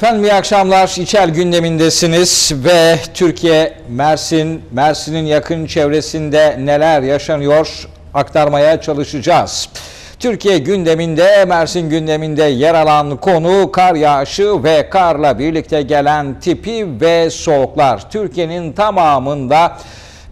Efendim iyi akşamlar. İçel gündemindesiniz ve Türkiye Mersin, Mersin'in yakın çevresinde neler yaşanıyor aktarmaya çalışacağız. Türkiye gündeminde, Mersin gündeminde yer alan konu kar yağışı ve karla birlikte gelen tipi ve soğuklar. Türkiye'nin tamamında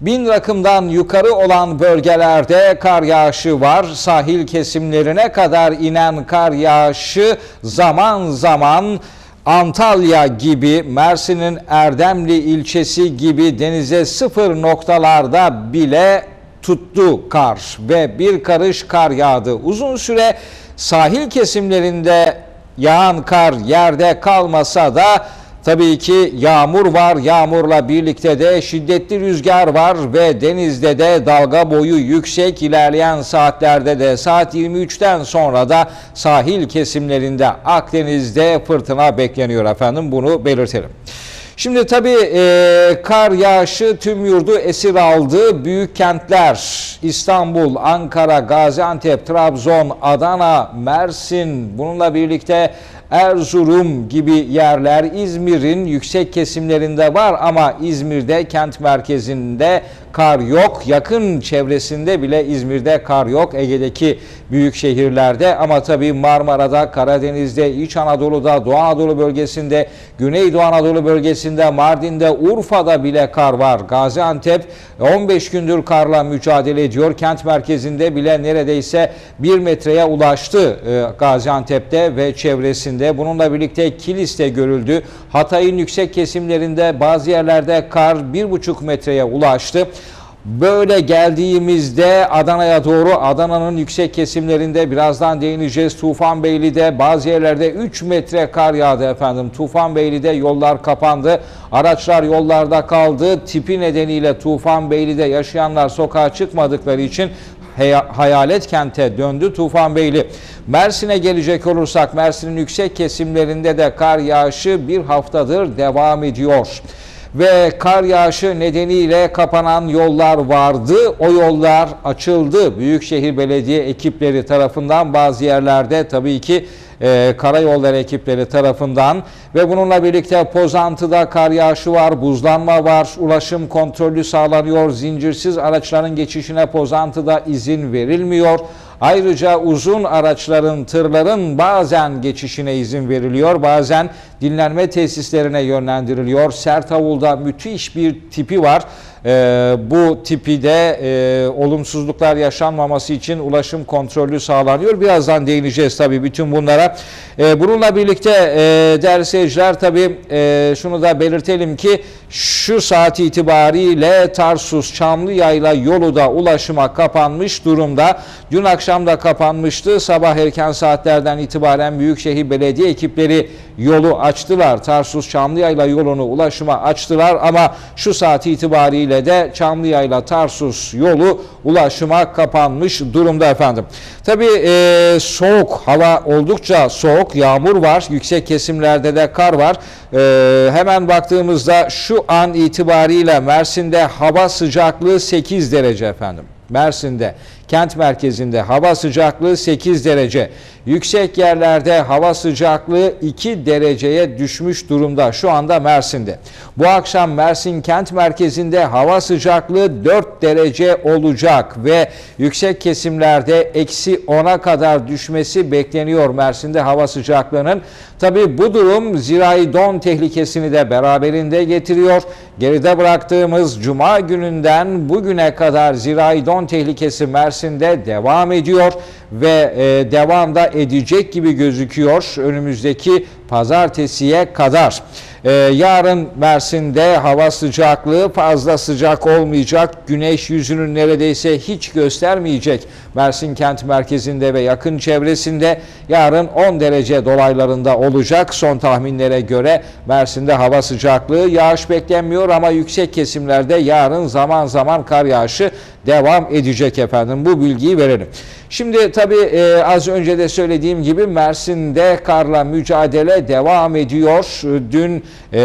Bin rakımdan yukarı olan bölgelerde kar yağışı var. Sahil kesimlerine kadar inen kar yağışı zaman zaman Antalya gibi, Mersin'in Erdemli ilçesi gibi denize sıfır noktalarda bile tuttu kar ve bir karış kar yağdı. Uzun süre sahil kesimlerinde yağan kar yerde kalmasa da Tabii ki yağmur var. Yağmurla birlikte de şiddetli rüzgar var ve denizde de dalga boyu yüksek ilerleyen saatlerde de saat 23'ten sonra da sahil kesimlerinde Akdeniz'de fırtına bekleniyor efendim. Bunu belirtelim. Şimdi tabii e, kar yağışı tüm yurdu esir aldı. Büyük kentler İstanbul, Ankara, Gaziantep, Trabzon, Adana, Mersin bununla birlikte Erzurum gibi yerler İzmir'in yüksek kesimlerinde var ama İzmir'de kent merkezinde kar yok. Yakın çevresinde bile İzmir'de kar yok. Ege'deki büyük şehirlerde ama tabii Marmara'da, Karadeniz'de, İç Anadolu'da, Doğu Anadolu bölgesinde, Güneydoğu Anadolu bölgesinde, Mardin'de, Urfa'da bile kar var. Gaziantep 15 gündür karla mücadele ediyor. Kent merkezinde bile neredeyse 1 metreye ulaştı e, Gaziantep'te ve çevresinde. Bununla birlikte Kilis'te görüldü. Hatay'ın yüksek kesimlerinde bazı yerlerde kar 1,5 metreye ulaştı. Böyle geldiğimizde Adana'ya doğru Adana'nın yüksek kesimlerinde birazdan değineceğiz. Tufanbeyli'de bazı yerlerde 3 metre kar yağdı efendim. Tufanbeyli'de yollar kapandı. Araçlar yollarda kaldı. Tipi nedeniyle Tufanbeyli'de yaşayanlar sokağa çıkmadıkları için hayalet kente döndü Tufanbeyli. Mersin'e gelecek olursak Mersin'in yüksek kesimlerinde de kar yağışı bir haftadır devam ediyor ve kar yağışı nedeniyle kapanan yollar vardı. O yollar açıldı. Büyükşehir Belediye ekipleri tarafından bazı yerlerde tabii ki e, karayolları ekipleri tarafından ve bununla birlikte Pozantı'da kar yağışı var, buzlanma var, ulaşım kontrolü sağlanıyor, zincirsiz araçların geçişine Pozantı'da izin verilmiyor. Ayrıca uzun araçların, tırların bazen geçişine izin veriliyor, bazen dinlenme tesislerine yönlendiriliyor. Sertavul'da müthiş bir tipi var. Ee, bu tipi de e, olumsuzluklar yaşanmaması için ulaşım kontrolü sağlanıyor. Birazdan değineceğiz tabii bütün bunlara. Ee, bununla birlikte e, değerli seyirciler tabii e, şunu da belirtelim ki şu saat itibariyle Tarsus Çamlıyayla yolu da ulaşıma kapanmış durumda. Dün akşam da kapanmıştı. Sabah erken saatlerden itibaren Büyükşehir Belediye ekipleri yolu açtılar. Tarsus Çamlıyayla yolunu ulaşıma açtılar ama şu saat itibariyle de Çamlıyayla Tarsus yolu ulaşıma kapanmış durumda efendim. Tabii e, soğuk hava oldukça soğuk yağmur var yüksek kesimlerde de kar var. E, hemen baktığımızda şu an itibariyle Mersin'de hava sıcaklığı 8 derece efendim. Mersin'de kent merkezinde hava sıcaklığı 8 derece. Yüksek yerlerde hava sıcaklığı 2 dereceye düşmüş durumda şu anda Mersin'de. Bu akşam Mersin kent merkezinde hava sıcaklığı 4 derece olacak ve yüksek kesimlerde eksi 10'a kadar düşmesi bekleniyor Mersin'de hava sıcaklığının. Tabi bu durum zirai don tehlikesini de beraberinde getiriyor. Geride bıraktığımız cuma gününden bugüne kadar zirai don tehlikesi Mersin'de devam ediyor ve e, devamda edecek gibi gözüküyor önümüzdeki pazartesiye kadar. Ee, yarın Mersin'de hava sıcaklığı fazla sıcak olmayacak. Güneş yüzünü neredeyse hiç göstermeyecek. Mersin kent merkezinde ve yakın çevresinde yarın 10 derece dolaylarında olacak. Son tahminlere göre Mersin'de hava sıcaklığı yağış beklenmiyor ama yüksek kesimlerde yarın zaman zaman kar yağışı devam edecek efendim. Bu bilgiyi verelim. Şimdi tabii e, az önce de söylediğim gibi Mersin'de karla mücadele devam ediyor. Dün e,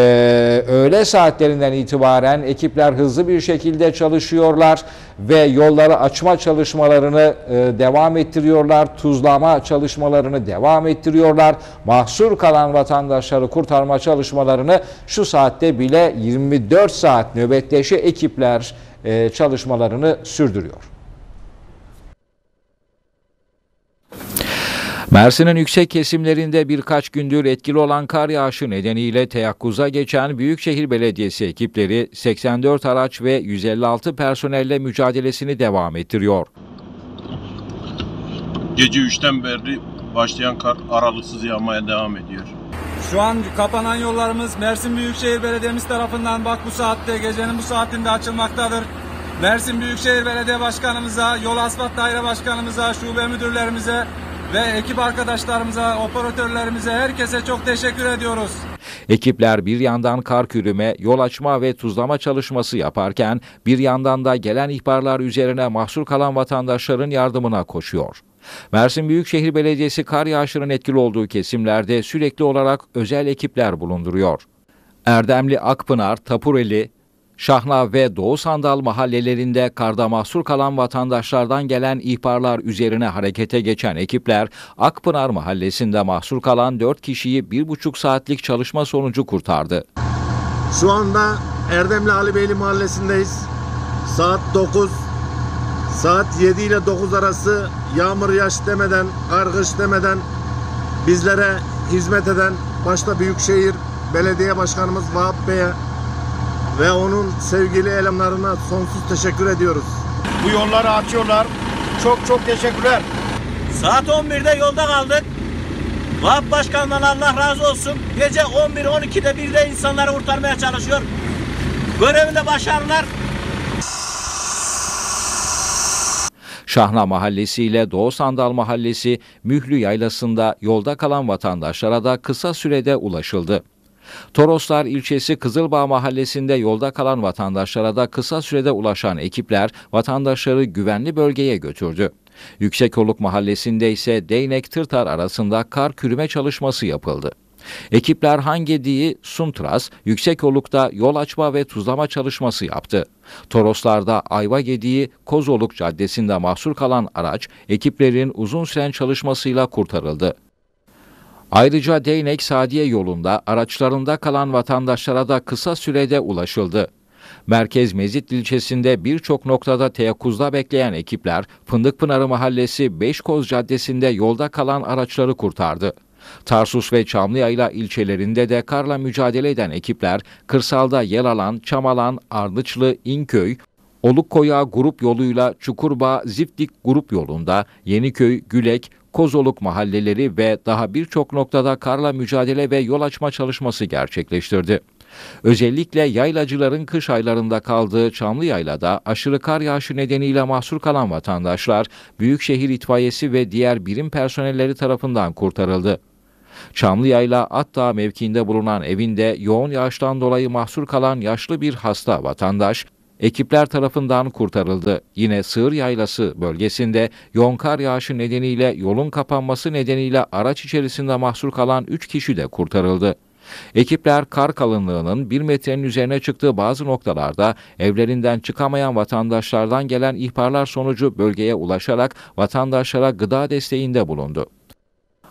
öğle saatlerinden itibaren ekipler hızlı bir şekilde çalışıyorlar ve yolları açma çalışmalarını e, devam ettiriyorlar. Tuzlama çalışmalarını devam ettiriyorlar. Mahsur kalan vatandaşları kurtarma çalışmalarını şu saatte bile 24 saat nöbetleşe ekipler e, çalışmalarını sürdürüyor. Mersin'in yüksek kesimlerinde birkaç gündür etkili olan kar yağışı nedeniyle teyakkuza geçen Büyükşehir Belediyesi ekipleri 84 araç ve 156 personelle mücadelesini devam ettiriyor. Gece 3'ten beri başlayan kar aralıksız yağmaya devam ediyor. Şu an kapanan yollarımız Mersin Büyükşehir Belediyemiz tarafından bak bu saatte gecenin bu saatinde açılmaktadır. Mersin Büyükşehir Belediye Başkanımıza, Yol Asfalt Daire Başkanımıza, şube müdürlerimize ve ekip arkadaşlarımıza, operatörlerimize, herkese çok teşekkür ediyoruz. Ekipler bir yandan kar kürüme, yol açma ve tuzlama çalışması yaparken bir yandan da gelen ihbarlar üzerine mahsur kalan vatandaşların yardımına koşuyor. Mersin Büyükşehir Belediyesi kar yağışının etkili olduğu kesimlerde sürekli olarak özel ekipler bulunduruyor. Erdemli Akpınar, Tapureli, Şahna ve Doğu Sandal mahallelerinde karda mahsur kalan vatandaşlardan gelen ihbarlar üzerine harekete geçen ekipler Akpınar mahallesinde mahsur kalan 4 kişiyi bir buçuk saatlik çalışma sonucu kurtardı. Şu anda Erdemli Ali Beyli mahallesindeyiz. Saat 9. Saat 7 ile 9 arası yağmur yaş demeden, kargış demeden bizlere hizmet eden başta Büyükşehir Belediye Başkanımız Vahap Bey'e ve onun sevgili elemanlarına sonsuz teşekkür ediyoruz. Bu yolları açıyorlar. Çok çok teşekkürler. Saat 11'de yolda kaldık. Vahap Başkan'dan Allah razı olsun. Gece 11-12'de 1'de insanları kurtarmaya çalışıyor. Görevinde başarılar. Şahna Mahallesi ile Doğu Sandal Mahallesi Mühlü Yaylası'nda yolda kalan vatandaşlara da kısa sürede ulaşıldı. Toroslar ilçesi Kızılbağ mahallesinde yolda kalan vatandaşlara da kısa sürede ulaşan ekipler vatandaşları güvenli bölgeye götürdü. Yüksekoluk mahallesinde ise Değnek Tırtar arasında kar kürüme çalışması yapıldı. Ekipler Hangedi'yi Suntras, Yüksekoluk'ta yol açma ve tuzlama çalışması yaptı. Toroslar'da Ayva Gediği Kozoluk Caddesi'nde mahsur kalan araç ekiplerin uzun süren çalışmasıyla kurtarıldı. Ayrıca Değnek Sadiye yolunda araçlarında kalan vatandaşlara da kısa sürede ulaşıldı. Merkez Mezit ilçesinde birçok noktada teyakkuzda bekleyen ekipler Fındıkpınarı Mahallesi Beşkoz Caddesi'nde yolda kalan araçları kurtardı. Tarsus ve Çamlıyayla ilçelerinde de karla mücadele eden ekipler kırsalda yer alan Çamalan, Ardıçlı, İnköy, Olukkoya grup yoluyla Çukurba, Ziftik grup yolunda Yeniköy, Gülek, Kozoluk mahalleleri ve daha birçok noktada karla mücadele ve yol açma çalışması gerçekleştirdi. Özellikle yaylacıların kış aylarında kaldığı Çamlıyayla'da aşırı kar yağışı nedeniyle mahsur kalan vatandaşlar Büyükşehir İtfaiyesi ve diğer birim personelleri tarafından kurtarıldı. Çamlıyayla Attağ mevkiinde bulunan evinde yoğun yağıştan dolayı mahsur kalan yaşlı bir hasta vatandaş ekipler tarafından kurtarıldı. Yine Sığır Yaylası bölgesinde yoğun kar yağışı nedeniyle yolun kapanması nedeniyle araç içerisinde mahsur kalan 3 kişi de kurtarıldı. Ekipler kar kalınlığının 1 metrenin üzerine çıktığı bazı noktalarda evlerinden çıkamayan vatandaşlardan gelen ihbarlar sonucu bölgeye ulaşarak vatandaşlara gıda desteğinde bulundu.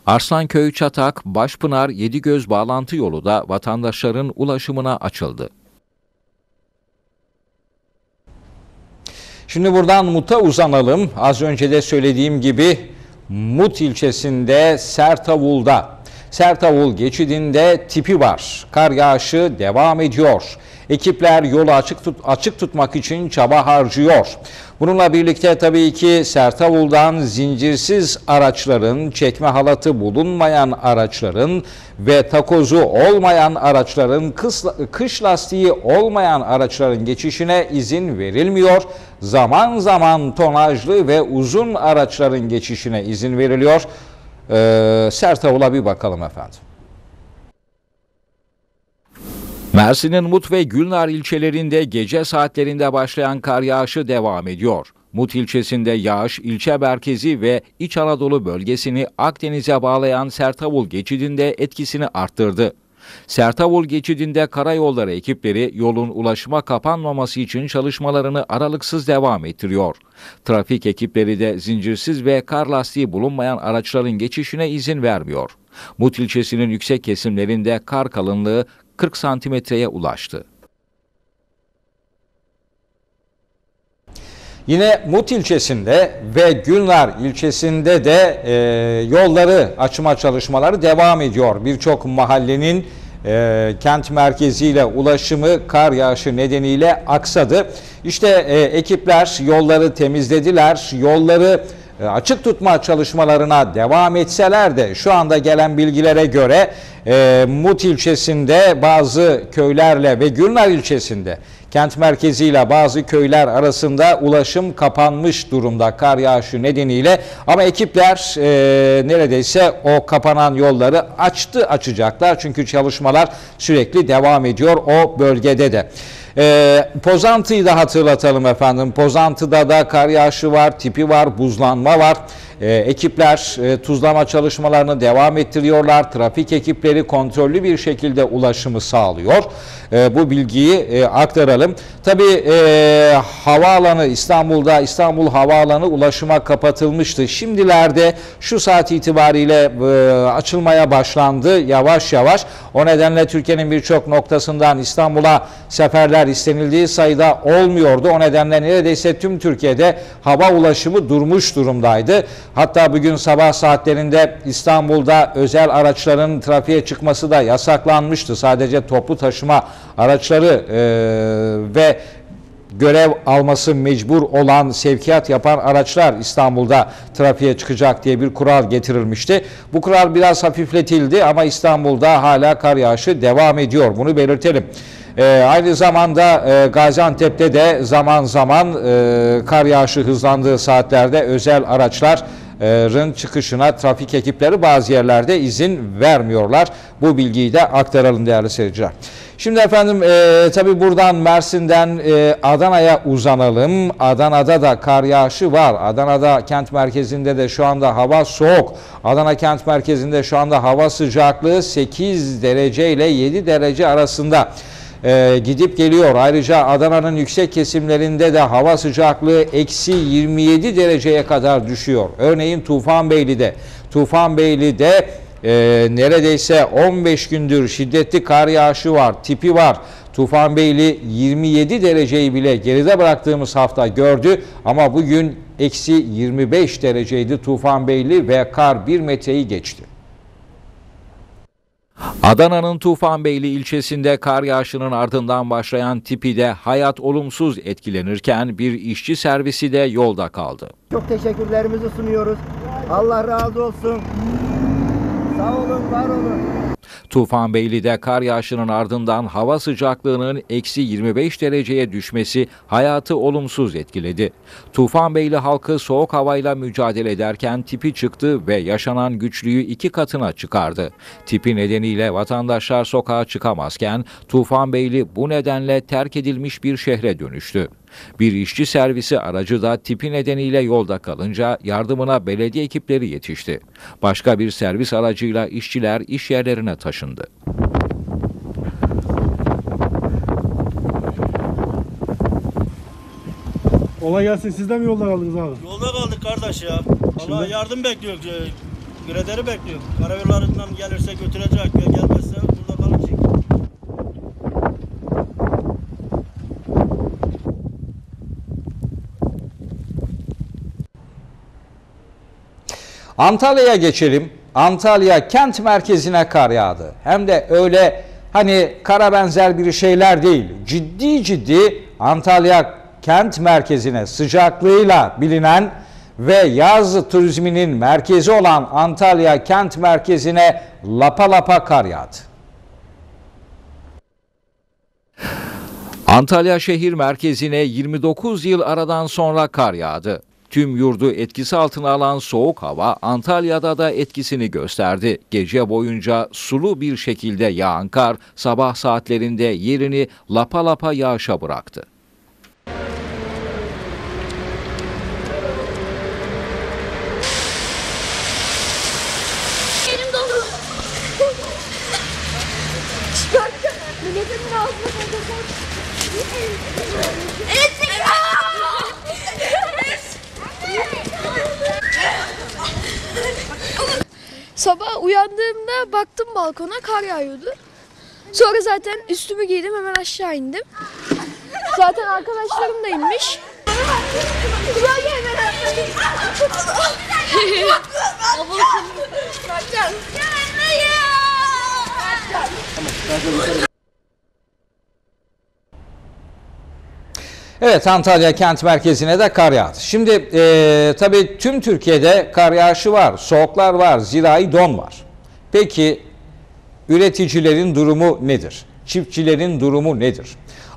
Arslanköy Çatak, Başpınar Yedigöz bağlantı yolu da vatandaşların ulaşımına açıldı. Şimdi buradan Mut'a uzanalım. Az önce de söylediğim gibi Mut ilçesinde Sertavul'da Sertavul geçidinde tipi var. Kar yağışı devam ediyor. Ekipler yolu açık, tut, açık tutmak için çaba harcıyor. Bununla birlikte tabii ki Sertavul'dan zincirsiz araçların, çekme halatı bulunmayan araçların ve takozu olmayan araçların, kış, lastiği olmayan araçların geçişine izin verilmiyor. Zaman zaman tonajlı ve uzun araçların geçişine izin veriliyor. Ee, Sertavul'a bir bakalım efendim. Mersin'in Mut ve Gülnar ilçelerinde gece saatlerinde başlayan kar yağışı devam ediyor. Mut ilçesinde yağış ilçe merkezi ve İç Anadolu bölgesini Akdeniz'e bağlayan Sertavul geçidinde etkisini arttırdı. Sertavul geçidinde karayolları ekipleri yolun ulaşıma kapanmaması için çalışmalarını aralıksız devam ettiriyor. Trafik ekipleri de zincirsiz ve kar lastiği bulunmayan araçların geçişine izin vermiyor. Mut ilçesinin yüksek kesimlerinde kar kalınlığı 40 santimetreye ulaştı. Yine Mut ilçesinde ve Gülnar ilçesinde de e, yolları açma çalışmaları devam ediyor. Birçok mahallenin e, kent merkeziyle ulaşımı kar yağışı nedeniyle aksadı. İşte e, ekipler yolları temizlediler, yolları açık tutma çalışmalarına devam etseler de şu anda gelen bilgilere göre e, Mut ilçesinde bazı köylerle ve Gülnar ilçesinde kent merkeziyle bazı köyler arasında ulaşım kapanmış durumda kar yağışı nedeniyle ama ekipler e, neredeyse o kapanan yolları açtı açacaklar çünkü çalışmalar sürekli devam ediyor o bölgede de. E, Pozantı'yı da hatırlatalım efendim. Pozantı'da da kar yağışı var, tipi var, buzlanma var. E, ekipler e, tuzlama çalışmalarını devam ettiriyorlar. Trafik ekipleri kontrollü bir şekilde ulaşımı sağlıyor. E, bu bilgiyi e, aktaralım. Tabii e, havaalanı İstanbul'da İstanbul Havaalanı ulaşıma kapatılmıştı. Şimdilerde şu saat itibariyle e, açılmaya başlandı yavaş yavaş. O nedenle Türkiye'nin birçok noktasından İstanbul'a seferler istenildiği sayıda olmuyordu. O nedenle neredeyse tüm Türkiye'de hava ulaşımı durmuş durumdaydı. Hatta bugün sabah saatlerinde İstanbul'da özel araçların trafiğe çıkması da yasaklanmıştı. Sadece toplu taşıma araçları e, ve görev alması mecbur olan sevkiyat yapan araçlar İstanbul'da trafiğe çıkacak diye bir kural getirilmişti. Bu kural biraz hafifletildi ama İstanbul'da hala kar yağışı devam ediyor. Bunu belirtelim. Ee, aynı zamanda e, Gaziantep'te de zaman zaman e, kar yağışı hızlandığı saatlerde özel araçların çıkışına trafik ekipleri bazı yerlerde izin vermiyorlar. Bu bilgiyi de aktaralım değerli seyirciler. Şimdi efendim e, tabi buradan Mersin'den e, Adana'ya uzanalım. Adana'da da kar yağışı var. Adana'da kent merkezinde de şu anda hava soğuk. Adana kent merkezinde şu anda hava sıcaklığı 8 derece ile 7 derece arasında e, gidip geliyor. Ayrıca Adana'nın yüksek kesimlerinde de hava sıcaklığı eksi 27 dereceye kadar düşüyor. Örneğin Tufanbeyli'de. Tufanbeyli'de e, neredeyse 15 gündür şiddetli kar yağışı var, tipi var. Tufanbeyli 27 dereceyi bile geride bıraktığımız hafta gördü ama bugün eksi 25 dereceydi Tufanbeyli ve kar 1 metreyi geçti. Adana'nın Tufanbeyli ilçesinde kar yağışının ardından başlayan Tipi'de hayat olumsuz etkilenirken bir işçi servisi de yolda kaldı. Çok teşekkürlerimizi sunuyoruz. Allah razı olsun. Sağ olun, var olun. Tufanbeyli'de kar yağışının ardından hava sıcaklığının eksi 25 dereceye düşmesi hayatı olumsuz etkiledi. Tufanbeyli halkı soğuk havayla mücadele ederken tipi çıktı ve yaşanan güçlüğü iki katına çıkardı. Tipi nedeniyle vatandaşlar sokağa çıkamazken Tufanbeyli bu nedenle terk edilmiş bir şehre dönüştü. Bir işçi servisi aracı da tipi nedeniyle yolda kalınca yardımına belediye ekipleri yetişti. Başka bir servis aracıyla işçiler iş yerlerine taşındı. Olay gelsin sizden mi yolda kaldınız abi? Yolda kaldık kardeş ya. Allah yardım bekliyoruz. e, Grederi bekliyoruz. Karayollarından gelirse götürecek ve gelmezse burada kalacak. Antalya'ya geçelim. Antalya kent merkezine kar yağdı. Hem de öyle hani kara benzer bir şeyler değil. Ciddi ciddi Antalya kent merkezine sıcaklığıyla bilinen ve yaz turizminin merkezi olan Antalya kent merkezine lapa lapa kar yağdı. Antalya şehir merkezine 29 yıl aradan sonra kar yağdı. Tüm yurdu etkisi altına alan soğuk hava Antalya'da da etkisini gösterdi. Gece boyunca sulu bir şekilde yağan kar sabah saatlerinde yerini lapa lapa yağışa bıraktı. Baktım balkona kar yağıyordu. Sonra zaten üstümü giydim hemen aşağı indim. Zaten arkadaşlarım da inmiş. Evet Antalya kent merkezine de kar yağdı. Şimdi e, tabii tüm Türkiye'de kar yağışı var, soğuklar var, zirai don var. Peki üreticilerin durumu nedir? Çiftçilerin durumu nedir?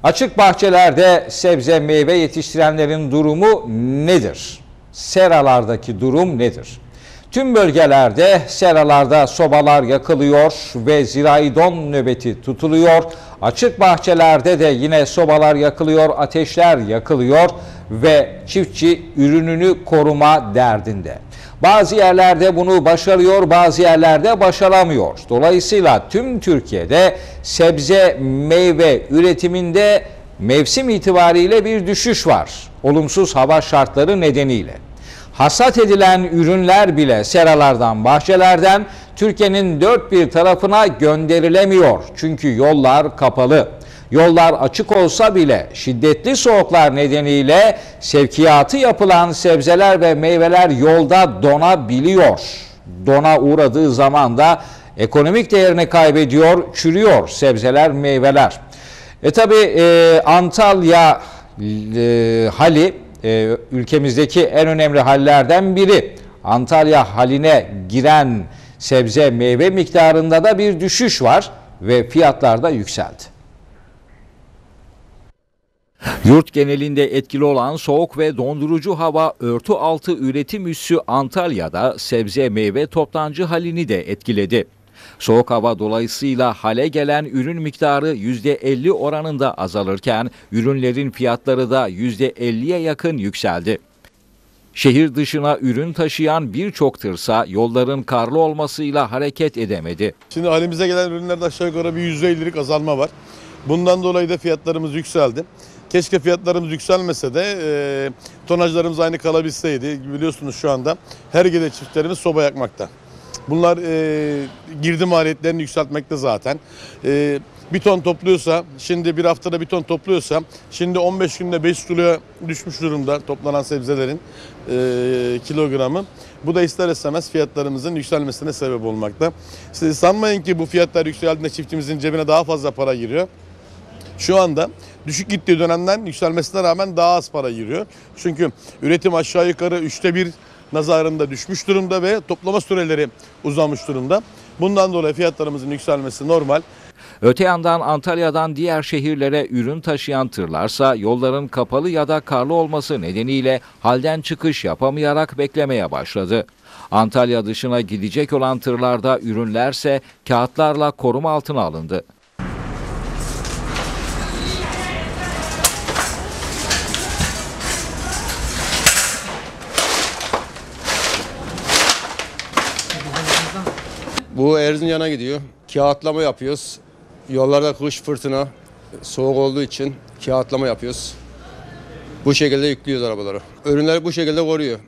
Açık bahçelerde sebze meyve yetiştirenlerin durumu nedir? Seralardaki durum nedir? Tüm bölgelerde seralarda sobalar yakılıyor ve zirai don nöbeti tutuluyor. Açık bahçelerde de yine sobalar yakılıyor, ateşler yakılıyor ve çiftçi ürününü koruma derdinde. Bazı yerlerde bunu başarıyor, bazı yerlerde başaramıyor. Dolayısıyla tüm Türkiye'de sebze meyve üretiminde mevsim itibariyle bir düşüş var. Olumsuz hava şartları nedeniyle. Hasat edilen ürünler bile seralardan, bahçelerden Türkiye'nin dört bir tarafına gönderilemiyor. Çünkü yollar kapalı. Yollar açık olsa bile şiddetli soğuklar nedeniyle sevkiyatı yapılan sebzeler ve meyveler yolda donabiliyor. Dona uğradığı zaman da ekonomik değerini kaybediyor, çürüyor sebzeler, meyveler. E tabi e, Antalya e, hali e, ülkemizdeki en önemli hallerden biri. Antalya haline giren sebze meyve miktarında da bir düşüş var ve fiyatlar da yükseldi. Yurt genelinde etkili olan soğuk ve dondurucu hava örtü altı üretim üssü Antalya'da sebze meyve toptancı halini de etkiledi. Soğuk hava dolayısıyla hale gelen ürün miktarı %50 oranında azalırken ürünlerin fiyatları da %50'ye yakın yükseldi. Şehir dışına ürün taşıyan birçok tırsa yolların karlı olmasıyla hareket edemedi. Şimdi halimize gelen ürünlerde aşağı yukarı bir %50'lik azalma var. Bundan dolayı da fiyatlarımız yükseldi. Keşke fiyatlarımız yükselmese de e, tonajlarımız aynı kalabilseydi. Biliyorsunuz şu anda her gele çiftlerimiz soba yakmakta. Bunlar e, girdi maliyetlerini yükseltmekte zaten. E, bir ton topluyorsa, şimdi bir haftada bir ton topluyorsa, şimdi 15 günde 5 kiloya düşmüş durumda toplanan sebzelerin e, kilogramı. Bu da ister istemez fiyatlarımızın yükselmesine sebep olmakta. Siz sanmayın ki bu fiyatlar yükseldiğinde çiftimizin cebine daha fazla para giriyor. Şu anda düşük gittiği dönemden yükselmesine rağmen daha az para giriyor. Çünkü üretim aşağı yukarı üçte bir nazarında düşmüş durumda ve toplama süreleri uzamış durumda. Bundan dolayı fiyatlarımızın yükselmesi normal. Öte yandan Antalya'dan diğer şehirlere ürün taşıyan tırlarsa yolların kapalı ya da karlı olması nedeniyle halden çıkış yapamayarak beklemeye başladı. Antalya dışına gidecek olan tırlarda ürünlerse kağıtlarla koruma altına alındı. Bu Erzincan'a gidiyor. Kağıtlama yapıyoruz. Yollarda kış fırtına, soğuk olduğu için kağıtlama yapıyoruz. Bu şekilde yüklüyoruz arabaları. Ürünleri bu şekilde koruyor.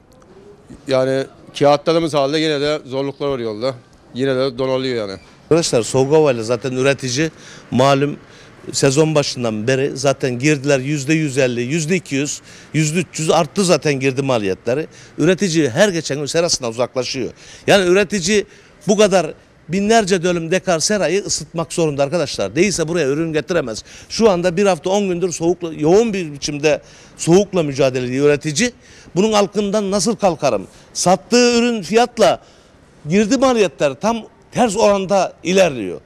Yani kağıtladığımız halde yine de zorluklar var yolda. Yine de donalıyor yani. Arkadaşlar soğuk havayla zaten üretici malum sezon başından beri zaten girdiler yüzde 150, yüzde 200, yüzde 300 arttı zaten girdi maliyetleri. Üretici her geçen gün serasından uzaklaşıyor. Yani üretici bu kadar binlerce dönüm dekar serayı ısıtmak zorunda arkadaşlar. Değilse buraya ürün getiremez. Şu anda bir hafta 10 gündür soğukla, yoğun bir biçimde soğukla mücadele ediyor üretici. Bunun altından nasıl kalkarım? Sattığı ürün fiyatla girdi maliyetler tam ters oranda ilerliyor.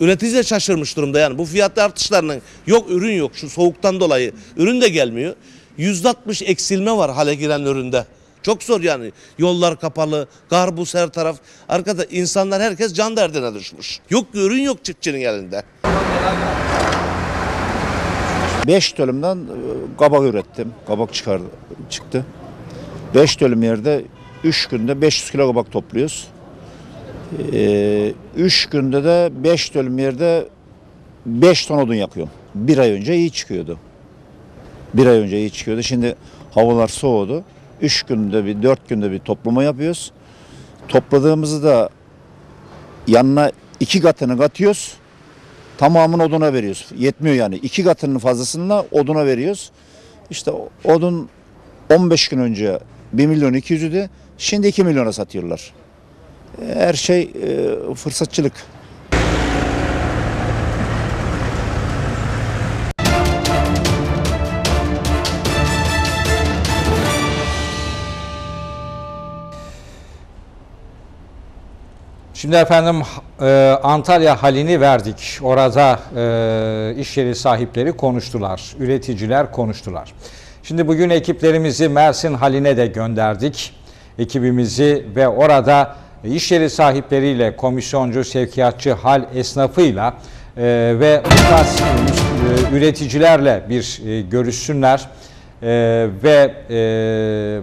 Üretici de şaşırmış durumda yani bu fiyat artışlarının yok ürün yok şu soğuktan dolayı ürün de gelmiyor. %60 eksilme var hale giren üründe. Çok zor yani. Yollar kapalı, kar buz her taraf. Arkada insanlar herkes can derdine düşmüş. Yok ürün yok çiftçinin elinde. 5 dönümden e, kabak ürettim. Kabak çıkardı, çıktı. 5 dönüm yerde 3 günde 500 kilo kabak topluyoruz. 3 günde de 5 dönüm yerde 5 ton odun yakıyorum. Bir ay önce iyi çıkıyordu. Bir ay önce iyi çıkıyordu. Şimdi havalar soğudu. Üç günde bir, dört günde bir toplama yapıyoruz. Topladığımızı da yanına iki katını katıyoruz. Tamamını oduna veriyoruz. Yetmiyor yani. İki katının fazlasını oduna veriyoruz. İşte odun 15 gün önce 1 milyon 200'üydü. Şimdi 2 milyona satıyorlar. Her şey e, fırsatçılık. Şimdi efendim e, Antalya halini verdik. Orada e, iş yeri sahipleri konuştular, üreticiler konuştular. Şimdi bugün ekiplerimizi Mersin haline de gönderdik. Ekibimizi ve orada iş yeri sahipleriyle, komisyoncu, sevkiyatçı, hal esnafıyla e, ve tarz e, üreticilerle bir e, görüşsünler. E, ve e,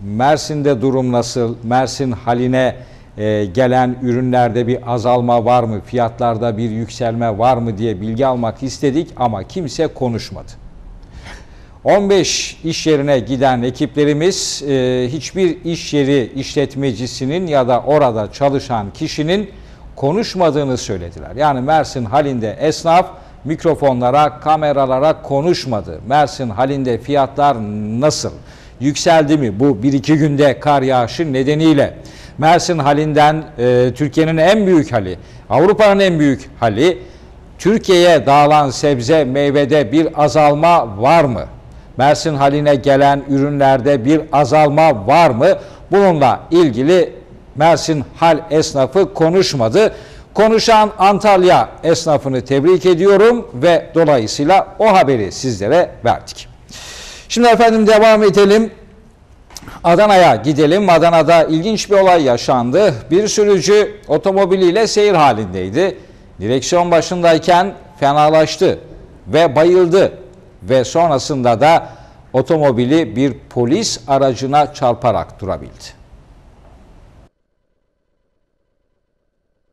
Mersin'de durum nasıl? Mersin haline e, gelen ürünlerde bir azalma var mı? Fiyatlarda bir yükselme var mı diye bilgi almak istedik ama kimse konuşmadı. 15 iş yerine giden ekiplerimiz e, hiçbir iş yeri işletmecisinin ya da orada çalışan kişinin konuşmadığını söylediler. Yani Mersin halinde esnaf mikrofonlara, kameralara konuşmadı. Mersin halinde fiyatlar nasıl? Yükseldi mi bu 1-2 günde kar yağışı nedeniyle? Mersin halinden e, Türkiye'nin en büyük hali, Avrupa'nın en büyük hali, Türkiye'ye dağılan sebze meyvede bir azalma var mı? Mersin haline gelen ürünlerde bir azalma var mı? Bununla ilgili Mersin hal esnafı konuşmadı. Konuşan Antalya esnafını tebrik ediyorum ve dolayısıyla o haberi sizlere verdik. Şimdi efendim devam edelim. Adana'ya gidelim. Adana'da ilginç bir olay yaşandı. Bir sürücü otomobiliyle seyir halindeydi. Direksiyon başındayken fenalaştı ve bayıldı ve sonrasında da otomobili bir polis aracına çarparak durabildi.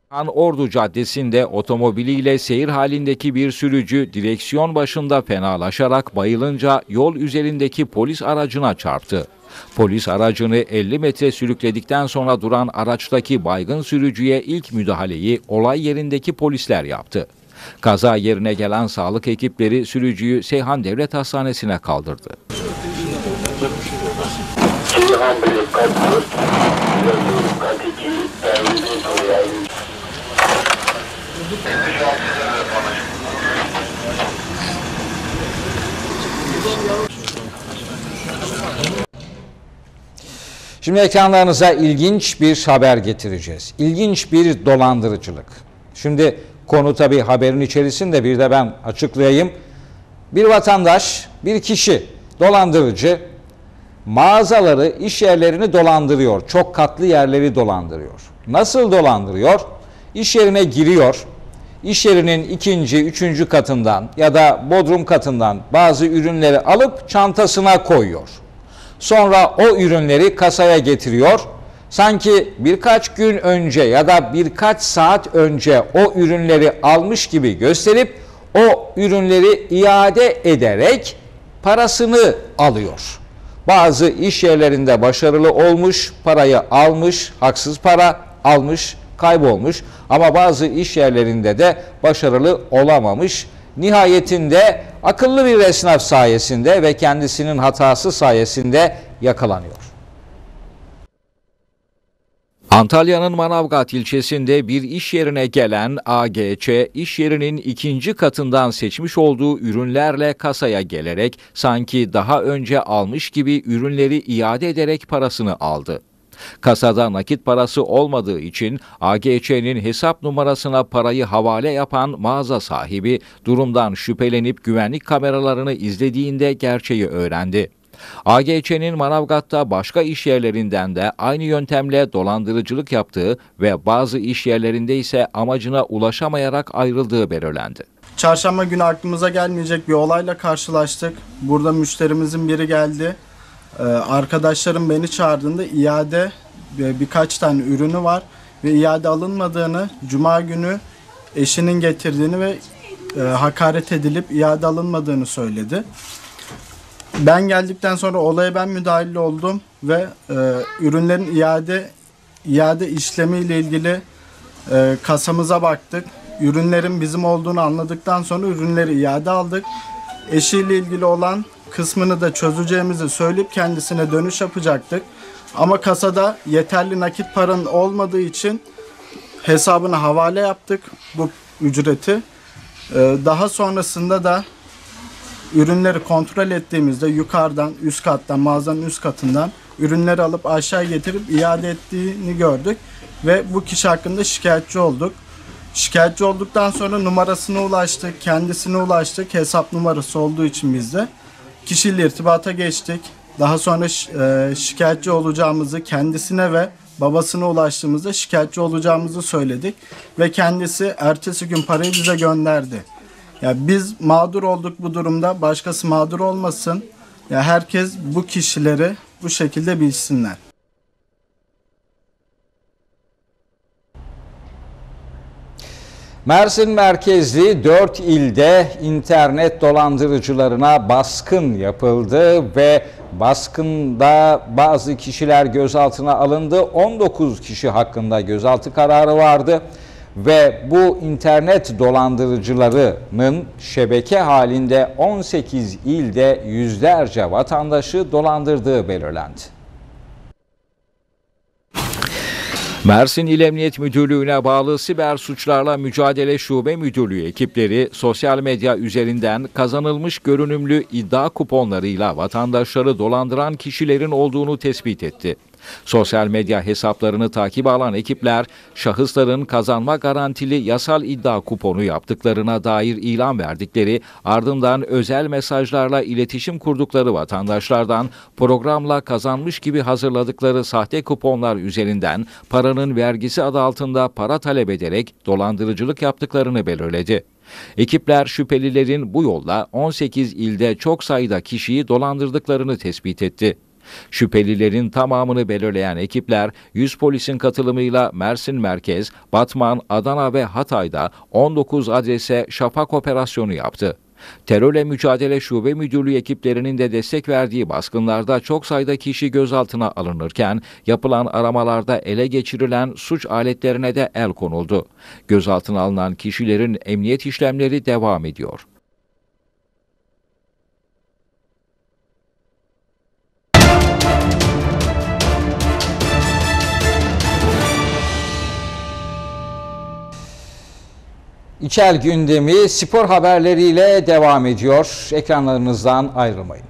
Han Ordu Caddesi'nde otomobiliyle seyir halindeki bir sürücü direksiyon başında fenalaşarak bayılınca yol üzerindeki polis aracına çarptı. Polis aracını 50 metre sürükledikten sonra duran araçtaki baygın sürücüye ilk müdahaleyi olay yerindeki polisler yaptı. Kaza yerine gelen sağlık ekipleri sürücüyü Seyhan Devlet Hastanesi'ne kaldırdı. Şimdi ekranlarınıza ilginç bir haber getireceğiz. İlginç bir dolandırıcılık. Şimdi konu tabii haberin içerisinde bir de ben açıklayayım. Bir vatandaş, bir kişi dolandırıcı mağazaları, iş yerlerini dolandırıyor. Çok katlı yerleri dolandırıyor. Nasıl dolandırıyor? İş yerine giriyor. İş yerinin ikinci, üçüncü katından ya da bodrum katından bazı ürünleri alıp çantasına koyuyor. Sonra o ürünleri kasaya getiriyor. Sanki birkaç gün önce ya da birkaç saat önce o ürünleri almış gibi gösterip o ürünleri iade ederek parasını alıyor. Bazı iş yerlerinde başarılı olmuş, parayı almış, haksız para almış, kaybolmuş ama bazı iş yerlerinde de başarılı olamamış. Nihayetinde akıllı bir esnaf sayesinde ve kendisinin hatası sayesinde yakalanıyor. Antalya'nın Manavgat ilçesinde bir iş yerine gelen AGÇ, iş yerinin ikinci katından seçmiş olduğu ürünlerle kasaya gelerek sanki daha önce almış gibi ürünleri iade ederek parasını aldı. Kasada nakit parası olmadığı için AGÇ'nin hesap numarasına parayı havale yapan mağaza sahibi durumdan şüphelenip güvenlik kameralarını izlediğinde gerçeği öğrendi. AGÇ'nin Manavgat'ta başka iş yerlerinden de aynı yöntemle dolandırıcılık yaptığı ve bazı iş yerlerinde ise amacına ulaşamayarak ayrıldığı belirlendi. Çarşamba günü aklımıza gelmeyecek bir olayla karşılaştık. Burada müşterimizin biri geldi. Ee, arkadaşlarım beni çağırdığında iade ve birkaç tane ürünü var ve iade alınmadığını, cuma günü eşinin getirdiğini ve e, hakaret edilip iade alınmadığını söyledi. Ben geldikten sonra olaya ben müdahil oldum ve e, ürünlerin iade iade işlemi ile ilgili e, kasamıza baktık. Ürünlerin bizim olduğunu anladıktan sonra ürünleri iade aldık. Eşiyle ilgili olan kısmını da çözeceğimizi söyleyip kendisine dönüş yapacaktık. Ama kasada yeterli nakit paranın olmadığı için hesabına havale yaptık bu ücreti. Ee, daha sonrasında da ürünleri kontrol ettiğimizde yukarıdan üst kattan mağazanın üst katından ürünleri alıp aşağı getirip iade ettiğini gördük ve bu kişi hakkında şikayetçi olduk. Şikayetçi olduktan sonra numarasına ulaştık, kendisine ulaştık. Hesap numarası olduğu için bizde. Kişiyle irtibata geçtik. Daha sonra e, şikayetçi olacağımızı kendisine ve babasına ulaştığımızda şikayetçi olacağımızı söyledik. Ve kendisi ertesi gün parayı bize gönderdi. Ya biz mağdur olduk bu durumda. Başkası mağdur olmasın. Ya herkes bu kişileri bu şekilde bilsinler. Mersin merkezli 4 ilde internet dolandırıcılarına baskın yapıldı ve baskında bazı kişiler gözaltına alındı. 19 kişi hakkında gözaltı kararı vardı ve bu internet dolandırıcılarının şebeke halinde 18 ilde yüzlerce vatandaşı dolandırdığı belirlendi. Mersin İl Emniyet Müdürlüğü'ne bağlı Siber Suçlarla Mücadele Şube Müdürlüğü ekipleri sosyal medya üzerinden kazanılmış görünümlü iddia kuponlarıyla vatandaşları dolandıran kişilerin olduğunu tespit etti. Sosyal medya hesaplarını takip alan ekipler şahısların kazanma garantili yasal iddia kuponu yaptıklarına dair ilan verdikleri ardından özel mesajlarla iletişim kurdukları vatandaşlardan programla kazanmış gibi hazırladıkları sahte kuponlar üzerinden paranın vergisi adı altında para talep ederek dolandırıcılık yaptıklarını belirledi. Ekipler şüphelilerin bu yolla 18 ilde çok sayıda kişiyi dolandırdıklarını tespit etti. Şüphelilerin tamamını belirleyen ekipler 100 polisin katılımıyla Mersin Merkez, Batman, Adana ve Hatay'da 19 adrese şafak operasyonu yaptı. Terörle Mücadele Şube Müdürlüğü ekiplerinin de destek verdiği baskınlarda çok sayıda kişi gözaltına alınırken yapılan aramalarda ele geçirilen suç aletlerine de el konuldu. Gözaltına alınan kişilerin emniyet işlemleri devam ediyor. İçel gündemi spor haberleriyle devam ediyor. Ekranlarınızdan ayrılmayın.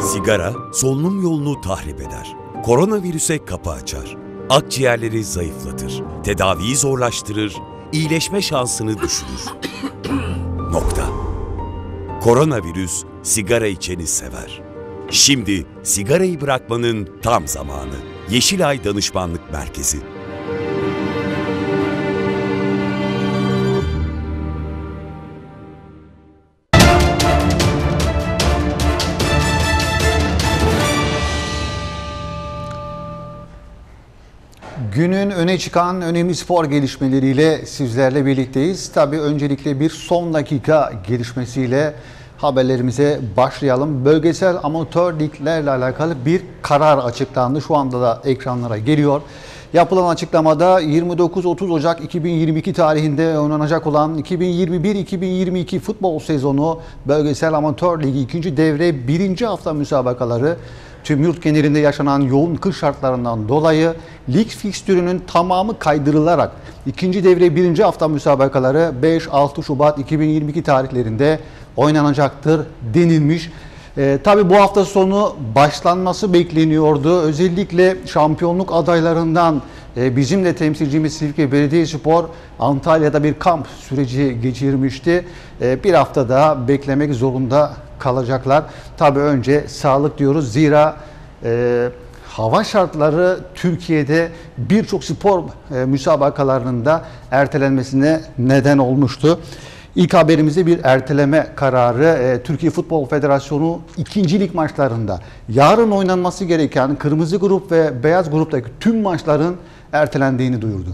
Sigara solunum yolunu tahrip eder. Koronavirüse kapı açar. Akciğerleri zayıflatır. Tedaviyi zorlaştırır. İyileşme şansını düşürür. Nokta. Koronavirüs sigara içeni sever. Şimdi sigarayı bırakmanın tam zamanı. Yeşilay Danışmanlık Merkezi. Günün öne çıkan önemli spor gelişmeleriyle sizlerle birlikteyiz. Tabii öncelikle bir son dakika gelişmesiyle haberlerimize başlayalım. Bölgesel amatör liglerle alakalı bir karar açıklandı. Şu anda da ekranlara geliyor. Yapılan açıklamada 29-30 Ocak 2022 tarihinde oynanacak olan 2021-2022 futbol sezonu Bölgesel Amatör Ligi 2. devre 1. hafta müsabakaları tüm yurt genelinde yaşanan yoğun kış şartlarından dolayı lig fikstürünün tamamı kaydırılarak ikinci devre birinci hafta müsabakaları 5-6 Şubat 2022 tarihlerinde oynanacaktır denilmiş. E, tabii bu hafta sonu başlanması bekleniyordu. Özellikle şampiyonluk adaylarından e, bizim de temsilcimiz Silifke Belediyespor Antalya'da bir kamp süreci geçirmişti. E, bir hafta daha beklemek zorunda kalacaklar. Tabii önce sağlık diyoruz. Zira e, hava şartları Türkiye'de birçok spor e, müsabakalarının da ertelenmesine neden olmuştu. İlk haberimizde bir erteleme kararı e, Türkiye Futbol Federasyonu ikinci lig maçlarında yarın oynanması gereken kırmızı grup ve beyaz gruptaki tüm maçların ertelendiğini duyurdu.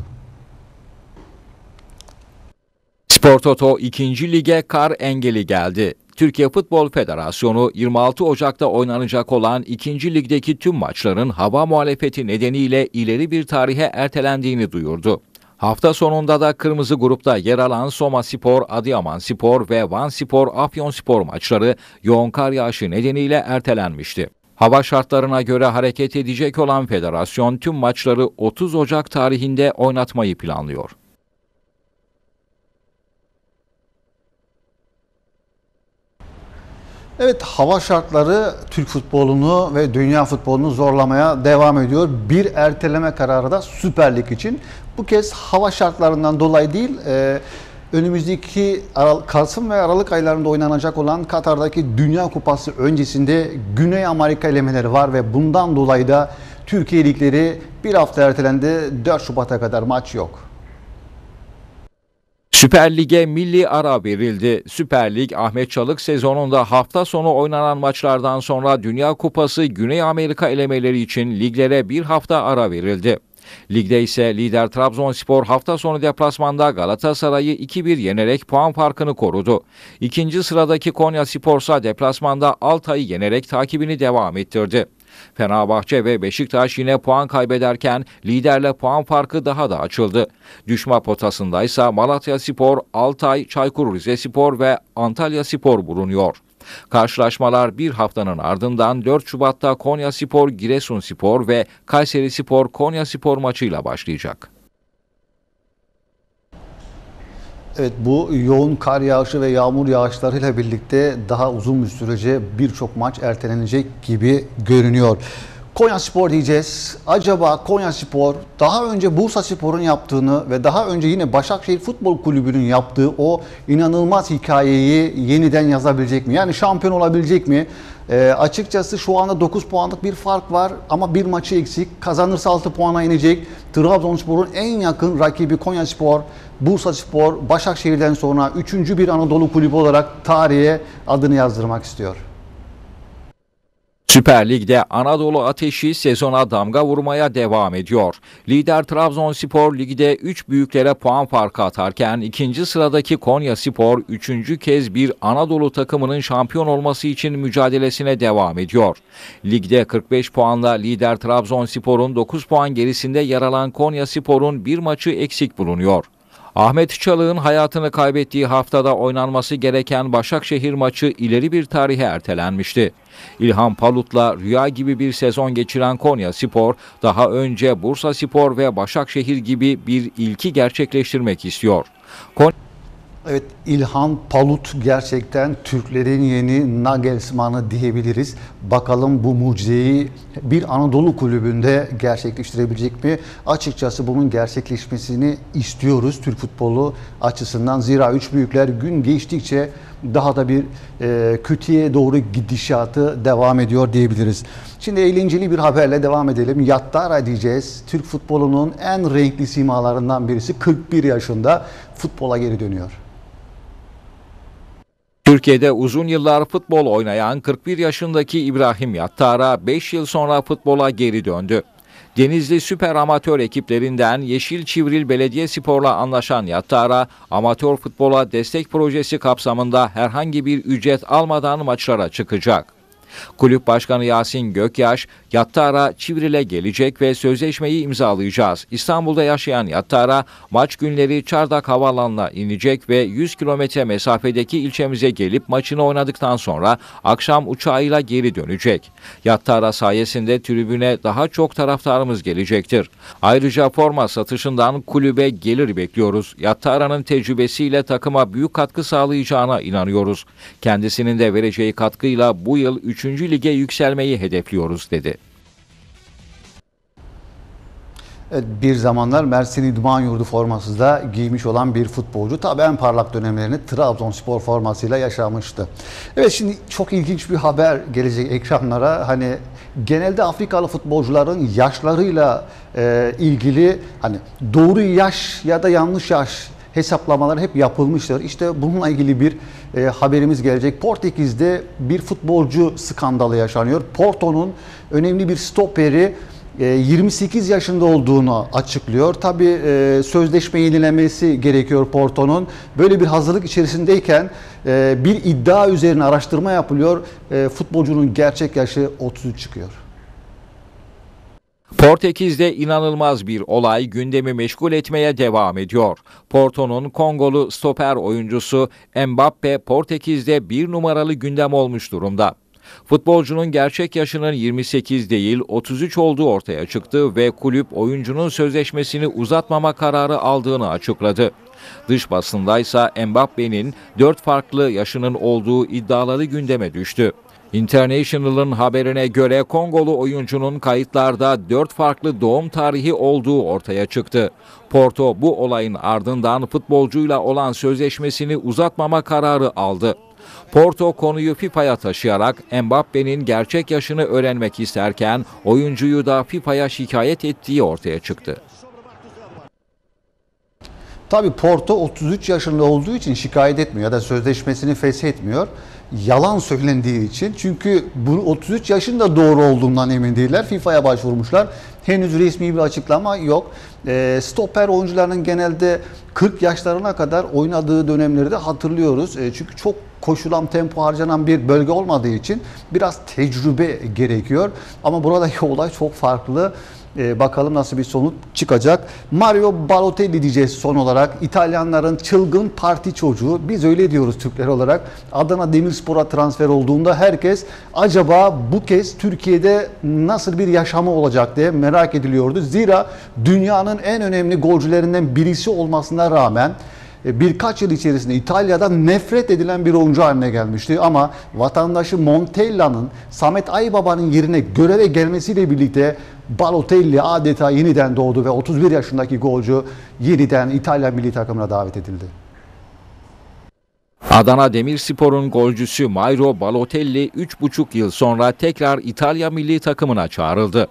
Spor Toto 2. Lige kar engeli geldi. Türkiye Futbol Federasyonu 26 Ocak'ta oynanacak olan 2. Lig'deki tüm maçların hava muhalefeti nedeniyle ileri bir tarihe ertelendiğini duyurdu. Hafta sonunda da kırmızı grupta yer alan Soma Spor, Adıyaman Spor ve Van Spor, Afyon Spor maçları yoğun kar yağışı nedeniyle ertelenmişti. Hava şartlarına göre hareket edecek olan federasyon tüm maçları 30 Ocak tarihinde oynatmayı planlıyor. Evet hava şartları Türk futbolunu ve dünya futbolunu zorlamaya devam ediyor. Bir erteleme kararı da Süper Lig için. Bu kez hava şartlarından dolayı değil, e, önümüzdeki Aral- Kasım ve Aralık aylarında oynanacak olan Katar'daki Dünya Kupası öncesinde Güney Amerika elemeleri var ve bundan dolayı da Türkiye ligleri bir hafta ertelendi. 4 Şubat'a kadar maç yok. Süper Lig'e milli ara verildi. Süper Lig Ahmet Çalık sezonunda hafta sonu oynanan maçlardan sonra Dünya Kupası Güney Amerika elemeleri için liglere bir hafta ara verildi. Ligde ise lider Trabzonspor hafta sonu deplasmanda Galatasaray'ı 2-1 yenerek puan farkını korudu. İkinci sıradaki Konya Spor'sa deplasmanda Altay'ı yenerek takibini devam ettirdi. Fenerbahçe ve Beşiktaş yine puan kaybederken liderle puan farkı daha da açıldı. Düşme potasındaysa Malatya Spor, Altay, Çaykur Rizespor ve Antalya Spor bulunuyor. Karşılaşmalar bir haftanın ardından 4 Şubat'ta Konya Spor, Giresun Spor ve Kayseri Spor, Konya Spor maçıyla başlayacak. Evet bu yoğun kar yağışı ve yağmur yağışlarıyla birlikte daha uzun bir sürece birçok maç ertelenecek gibi görünüyor. Konya Spor diyeceğiz. Acaba Konya Spor daha önce Bursa Spor'un yaptığını ve daha önce yine Başakşehir Futbol Kulübü'nün yaptığı o inanılmaz hikayeyi yeniden yazabilecek mi? Yani şampiyon olabilecek mi? Ee, açıkçası şu anda 9 puanlık bir fark var ama bir maçı eksik. Kazanırsa 6 puana inecek. Trabzonspor'un en yakın rakibi Konya Spor, Bursa Spor, Başakşehir'den sonra 3. bir Anadolu kulübü olarak tarihe adını yazdırmak istiyor. Süper Lig'de Anadolu Ateşi sezona damga vurmaya devam ediyor. Lider Trabzonspor ligde 3 büyüklere puan farkı atarken ikinci sıradaki Konya Spor 3. kez bir Anadolu takımının şampiyon olması için mücadelesine devam ediyor. Ligde 45 puanla lider Trabzonspor'un 9 puan gerisinde yer alan Konya Spor'un bir maçı eksik bulunuyor. Ahmet Çalık'ın hayatını kaybettiği haftada oynanması gereken Başakşehir maçı ileri bir tarihe ertelenmişti. İlhan Palut'la rüya gibi bir sezon geçiren Konya Spor, daha önce Bursa Spor ve Başakşehir gibi bir ilki gerçekleştirmek istiyor. Kon Evet İlhan Palut gerçekten Türklerin yeni Nagelsmann'ı diyebiliriz. Bakalım bu mucizeyi bir Anadolu kulübünde gerçekleştirebilecek mi? Açıkçası bunun gerçekleşmesini istiyoruz Türk futbolu açısından. Zira üç büyükler gün geçtikçe daha da bir e, kötüye doğru gidişatı devam ediyor diyebiliriz. Şimdi eğlenceli bir haberle devam edelim. Yattara diyeceğiz. Türk futbolunun en renkli simalarından birisi 41 yaşında futbola geri dönüyor. Türkiye'de uzun yıllar futbol oynayan 41 yaşındaki İbrahim Yattara 5 yıl sonra futbola geri döndü. Denizli süper amatör ekiplerinden Yeşil Çivril Belediyespor'la anlaşan Yattara, amatör futbola destek projesi kapsamında herhangi bir ücret almadan maçlara çıkacak. Kulüp Başkanı Yasin Gökyaş, Yattara Çivril'e gelecek ve sözleşmeyi imzalayacağız. İstanbul'da yaşayan Yattara, maç günleri Çardak Havaalanı'na inecek ve 100 kilometre mesafedeki ilçemize gelip maçını oynadıktan sonra akşam uçağıyla geri dönecek. Yattara sayesinde tribüne daha çok taraftarımız gelecektir. Ayrıca forma satışından kulübe gelir bekliyoruz. Yattara'nın tecrübesiyle takıma büyük katkı sağlayacağına inanıyoruz. Kendisinin de vereceği katkıyla bu yıl 3. lige yükselmeyi hedefliyoruz dedi. Bir zamanlar Mersin İdman Yurdu forması da giymiş olan bir futbolcu. Tabii en parlak dönemlerini Trabzonspor formasıyla yaşamıştı. Evet şimdi çok ilginç bir haber gelecek ekranlara. Hani genelde Afrikalı futbolcuların yaşlarıyla e, ilgili hani doğru yaş ya da yanlış yaş hesaplamalar hep yapılmıştır. İşte bununla ilgili bir e, haberimiz gelecek. Portekiz'de bir futbolcu skandalı yaşanıyor. Porto'nun önemli bir stoperi e, 28 yaşında olduğunu açıklıyor. Tabi sözleşme yenilemesi gerekiyor Porto'nun. Böyle bir hazırlık içerisindeyken e, bir iddia üzerine araştırma yapılıyor. E, futbolcunun gerçek yaşı 33 çıkıyor. Portekiz'de inanılmaz bir olay gündemi meşgul etmeye devam ediyor. Porto'nun Kongolu stoper oyuncusu Mbappe Portekiz'de bir numaralı gündem olmuş durumda. Futbolcunun gerçek yaşının 28 değil 33 olduğu ortaya çıktı ve kulüp oyuncunun sözleşmesini uzatmama kararı aldığını açıkladı. Dış basındaysa Mbappe'nin 4 farklı yaşının olduğu iddiaları gündeme düştü. International'ın haberine göre Kongolu oyuncunun kayıtlarda 4 farklı doğum tarihi olduğu ortaya çıktı. Porto bu olayın ardından futbolcuyla olan sözleşmesini uzatmama kararı aldı. Porto konuyu FIFA'ya taşıyarak Mbappe'nin gerçek yaşını öğrenmek isterken oyuncuyu da FIFA'ya şikayet ettiği ortaya çıktı. Tabi Porto 33 yaşında olduğu için şikayet etmiyor ya da sözleşmesini feshetmiyor. Yalan söylendiği için çünkü bu 33 yaşında doğru olduğundan emin değiller. FIFA'ya başvurmuşlar. Henüz resmi bir açıklama yok. E, stoper oyuncularının genelde 40 yaşlarına kadar oynadığı dönemleri de hatırlıyoruz. E, çünkü çok koşulan, tempo harcanan bir bölge olmadığı için biraz tecrübe gerekiyor. Ama buradaki olay çok farklı. Ee, bakalım nasıl bir sonuç çıkacak. Mario Balotelli diyeceğiz son olarak. İtalyanların çılgın parti çocuğu. Biz öyle diyoruz Türkler olarak. Adana Demirspor'a transfer olduğunda herkes acaba bu kez Türkiye'de nasıl bir yaşamı olacak diye merak ediliyordu. Zira dünyanın en önemli golcülerinden birisi olmasına rağmen e, birkaç yıl içerisinde İtalya'dan nefret edilen bir oyuncu haline gelmişti. Ama vatandaşı Montella'nın Samet Aybaba'nın yerine göreve gelmesiyle birlikte Balotelli adeta yeniden doğdu ve 31 yaşındaki golcü yeniden İtalya milli takımına davet edildi. Adana Demirspor'un golcüsü Mauro Balotelli 3,5 yıl sonra tekrar İtalya milli takımına çağrıldı.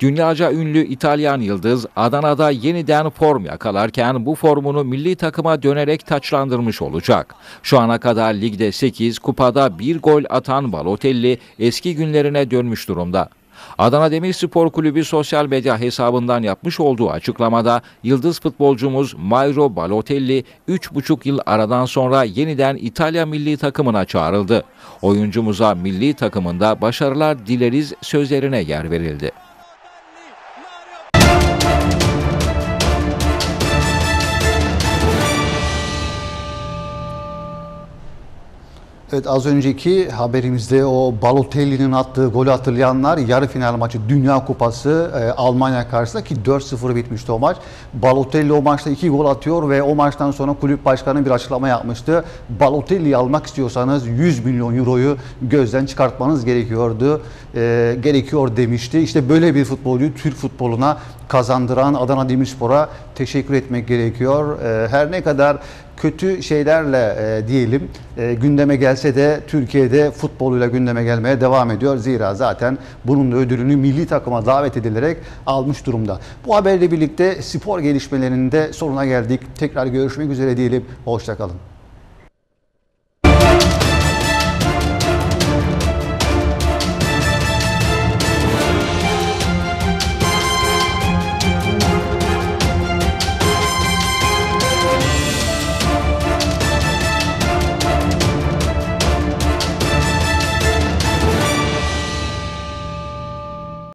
Dünyaca ünlü İtalyan yıldız Adana'da yeniden form yakalarken bu formunu milli takıma dönerek taçlandırmış olacak. Şu ana kadar ligde 8, kupada 1 gol atan Balotelli eski günlerine dönmüş durumda. Adana Demirspor Kulübü sosyal medya hesabından yapmış olduğu açıklamada yıldız futbolcumuz Mauro Balotelli 3,5 yıl aradan sonra yeniden İtalya milli takımına çağrıldı. Oyuncumuza milli takımında başarılar dileriz sözlerine yer verildi. Evet az önceki haberimizde o Balotelli'nin attığı golü hatırlayanlar yarı final maçı Dünya Kupası e, Almanya karşısında ki 4-0 bitmişti o maç. Balotelli o maçta 2 gol atıyor ve o maçtan sonra kulüp başkanı bir açıklama yapmıştı. Balotelli'yi almak istiyorsanız 100 milyon euroyu gözden çıkartmanız gerekiyordu. E, gerekiyor demişti. İşte böyle bir futbolcu Türk futboluna kazandıran Adana Demirspor'a teşekkür etmek gerekiyor. E, her ne kadar kötü şeylerle e, diyelim e, gündeme gelse de Türkiye'de futboluyla gündeme gelmeye devam ediyor. Zira zaten bunun da ödülünü milli takıma davet edilerek almış durumda. Bu haberle birlikte spor gelişmelerinde sonuna geldik. Tekrar görüşmek üzere diyelim. Hoşçakalın.